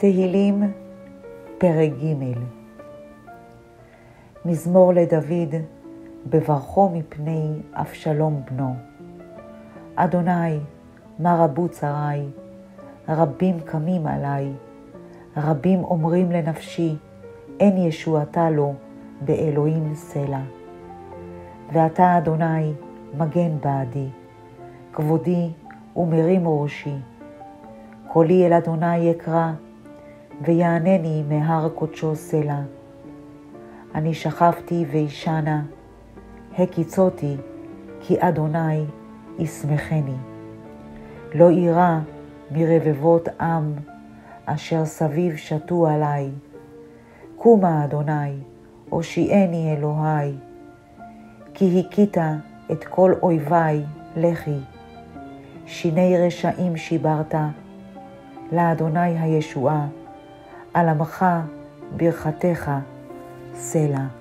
תהילים, פרק ג' מזמור לדוד, בברכו מפני אבשלום בנו. אדוני, מה רבו צרי, רבים קמים עלי, רבים אומרים לנפשי, אין ישועתה לו באלוהים סלע. ואתה, אדוני, מגן בעדי, כבודי ומרים ראשי. קולי אל אדוני אקרא, ויענני מהר קודשו סלע. אני שכבתי וישנה, הקיצותי, כי אדוני ישמחני. לא אירא מרבבות עם, אשר סביב שתו עלי. קומה, אדוני, הושיעני אלוהי, כי הכית את כל אויבי לחי. שיני רשעים שיברת, לאדוני הישועה, על עמך ברכתך סלע.